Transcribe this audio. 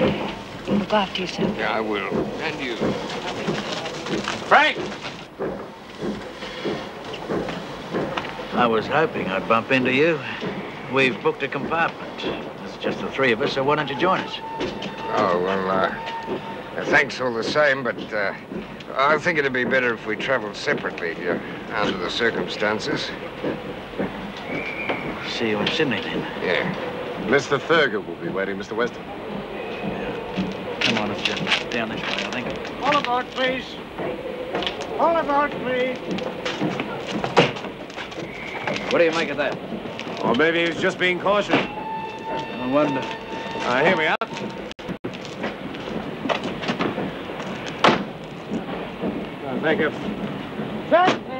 after yourself. Yeah, I will. And you. Frank! I was hoping I'd bump into you. We've booked a compartment. It's just the three of us, so why don't you join us? Oh, well, uh, thanks all the same, but uh, I think it'd be better if we traveled separately here, under the circumstances. See you in Sydney, then. Yeah. Mr. Thurgood will be waiting, Mr. Weston. Come on, it's just down this way, I think. All aboard, please. All aboard, please. What do you make of that? Or maybe he's just being cautious. I wonder. Uh, here we are. Uh, thank you. Set